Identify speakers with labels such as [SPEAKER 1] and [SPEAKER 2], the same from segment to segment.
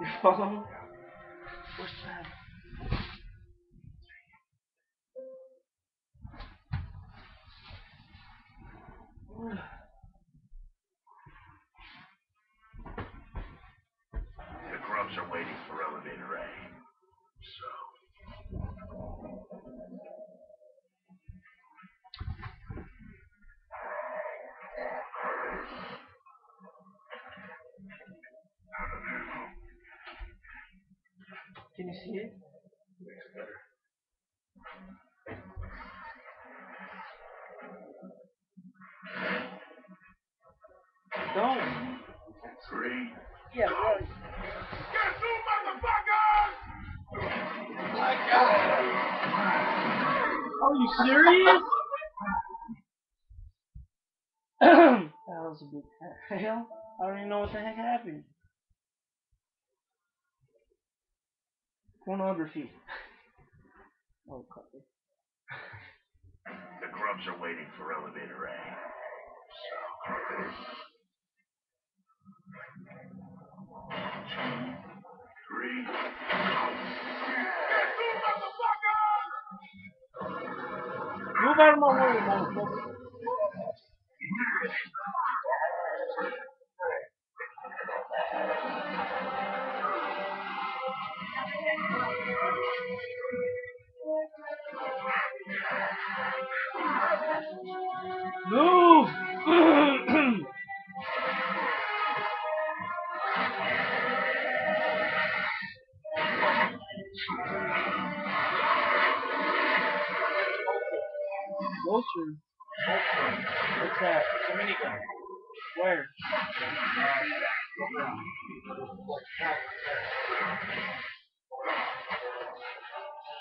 [SPEAKER 1] You follow? Where's that?
[SPEAKER 2] The grubs are waiting for elevator A. So.
[SPEAKER 1] Can you see it? Don't.
[SPEAKER 2] Three.
[SPEAKER 1] Yeah, right.
[SPEAKER 2] Get two motherfuckers!
[SPEAKER 1] My God. Are you serious? that was a big hell. I don't even know what the heck happened. Pornography. Oh, cut it.
[SPEAKER 2] The grubs are waiting for elevator A. So. Three. Two motherfuckers!
[SPEAKER 1] Move out of my way, motherfucker. Move! Vulture. What's that? It's a minigun. Where?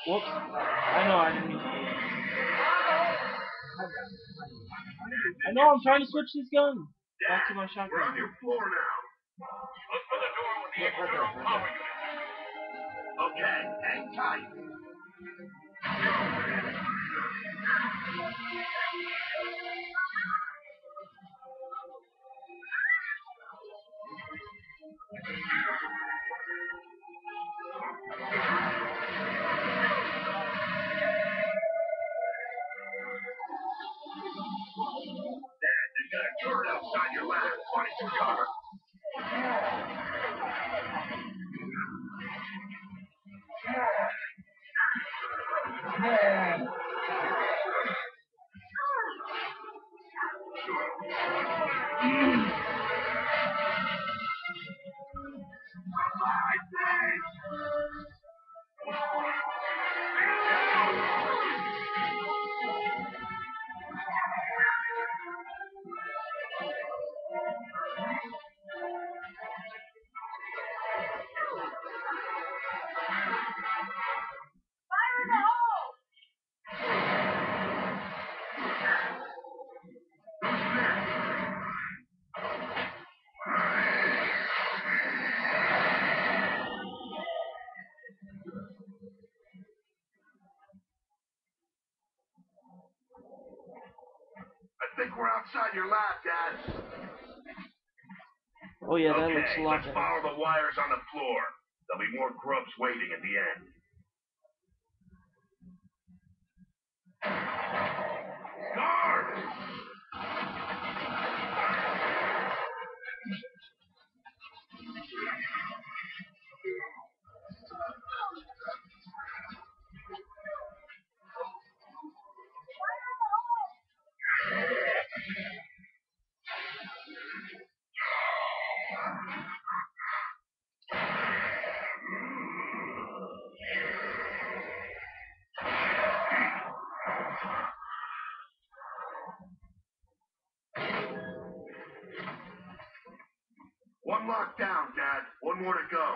[SPEAKER 1] Whoops. I know I didn't mean to. I know I'm trying to switch this gun. Back to my
[SPEAKER 2] We're on
[SPEAKER 1] shotgun.
[SPEAKER 2] your floor now. Look for the door with the external power unit. Okay, hang tight. Why think we're outside your lab, Dad.
[SPEAKER 1] Oh yeah, that
[SPEAKER 2] okay,
[SPEAKER 1] looks lot
[SPEAKER 2] let's follow the wires on the floor. There'll be more grubs waiting at the end. One lock down, Dad. One more to go.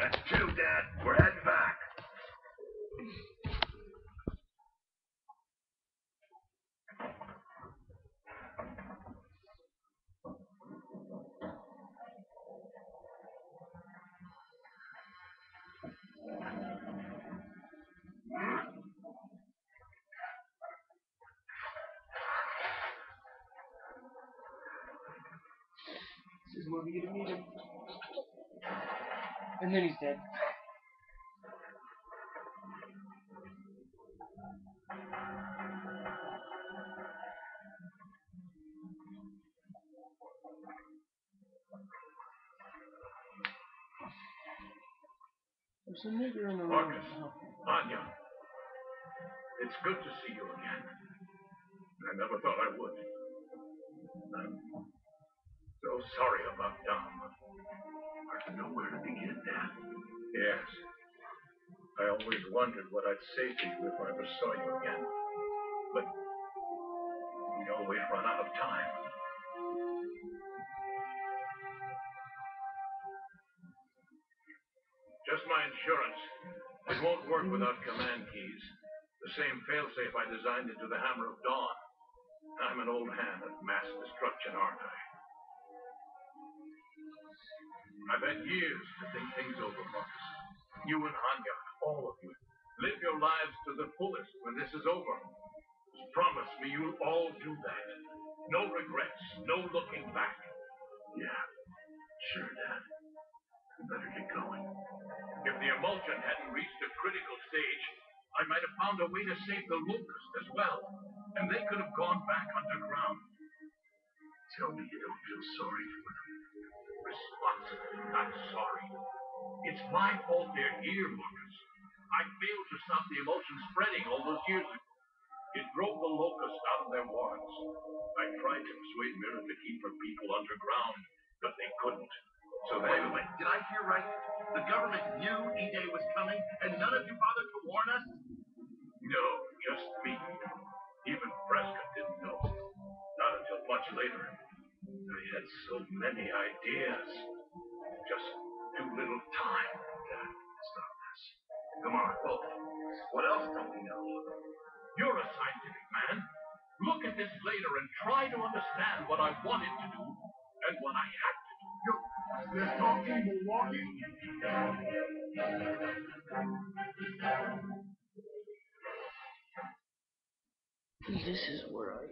[SPEAKER 3] That's two, Dad. We're heading back.
[SPEAKER 1] This is where we get to meet him. And then he's dead. There's a nigger in the room.
[SPEAKER 3] Marcus.
[SPEAKER 1] Oh.
[SPEAKER 3] Anya. It's good to see you again. I never thought I would. I'm so sorry about Dom. I know where to begin, Dad. Yes. I always wondered what I'd say to you if I ever saw you again. But we always run out of time. Just my insurance. It won't work without command keys. The same failsafe I designed into the Hammer of Dawn. I'm an old hand at mass destruction, aren't I? I've had years to think things over, Marcus. You and Anya, all of you. Live your lives to the fullest when this is over. Just promise me you'll all do that. No regrets, no looking back. Yeah, sure, Dad. Better get going. If the Imulsion hadn't reached a critical stage, I might have found a way to save the locust as well. And they could have gone back underground. Tell me you don't feel sorry for them. Responsible, not sorry. It's my fault they're here, Marcus. I failed to stop the Imulsion spreading all those years ago. It drove the locusts out of their warrens. I tried to persuade Myrrah to keep her people underground, but they couldn't. So they...
[SPEAKER 2] Wait, wait, did I hear right? The government knew E-Day was coming, and none of you bothered to warn us?
[SPEAKER 3] No, just me. Even Prescott didn't know. Not until much later. I had so many ideas. Just too little time.
[SPEAKER 2] Stop this. Come on, look. What else don't we know?
[SPEAKER 3] You're a scientific man. Look at this later and try to understand what I wanted to do and what I had to do.
[SPEAKER 2] They're talking Milwaukee?
[SPEAKER 1] This is where I